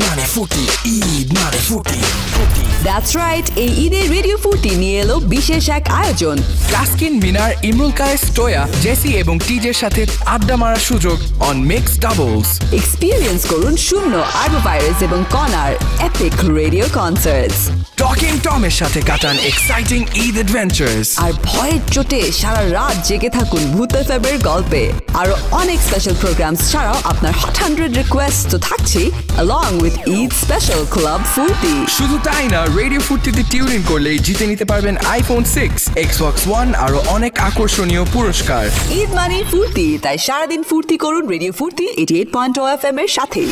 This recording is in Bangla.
মানে ফুটি ঈদ মানে ফুটি দ্যাটস রাইট এই ঈদে রেডিও ফুর্তি নিয়ে এলো বিশেষ এক আয়োজন। টাস্কিন মিনার ইমরুল কায়েস টোয়া জেসি এবং টিজের সাথে আড্ডা মারার সুযোগ অন মিক্স ডাবলস এক্সপিরিয়েন্স করুন শূন্য আরবোভাইরাস এবং Connor epic radio concerts talking টমের সাথে কাটান এক্সাইটিং ঈদ অ্যাডভেঞ্চার্স আর ভয়ের চোটে সারা রাত জেগে থাকুন ভূত ফেবের গল্পে। আরও অনেক স্পেশাল প্রোগ্রামস ছাড়াও আপনার হট হান্ড্রেড রিকোয়েস্ট তো থাকছে along with Eid special club Foorti শুধু তাই না রেডিও ফুর্তিতে টিউন ইন করলেই জিতে নিতে পারবেন iPhone six X Xbox one আরও অনেক আকর্ষণীয় পুরস্কার। ঈদ মানে ফুর্তি, তাই সারাদিন ফুর্তি করুন radio Foorti eighty eight point F M এর সাথে